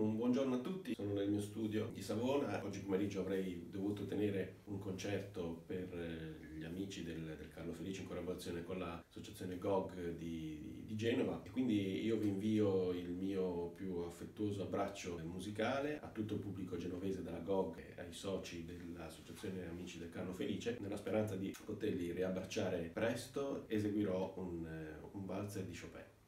Un buongiorno a tutti, sono nel mio studio di Savona. Oggi pomeriggio avrei dovuto tenere un concerto per eh, gli amici del, del Carlo Felice in collaborazione con l'associazione GOG di, di, Genova e quindi io vi invio il mio più affettuoso abbraccio musicale a tutto il pubblico genovese della GOG e ai soci dell'associazione Amici del Carlo Felice. Nella speranza di poterli riabbracciare presto eseguirò un, eh, un valzer di Chopin.